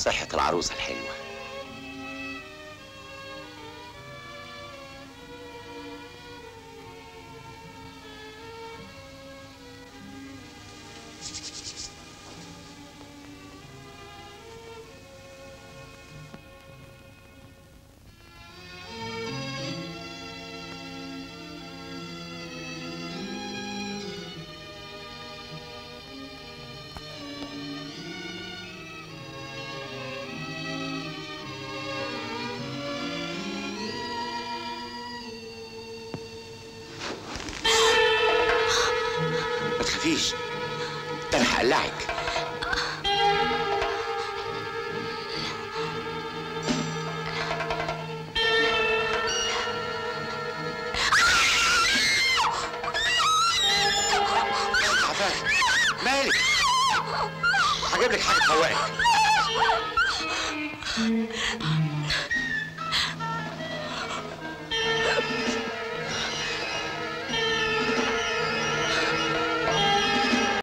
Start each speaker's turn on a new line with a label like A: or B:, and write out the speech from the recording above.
A: صحة العروسة الحلوة. ما تخافيش ده انا هقلعك عفاف مالك هجيب لك حاجه تفوقك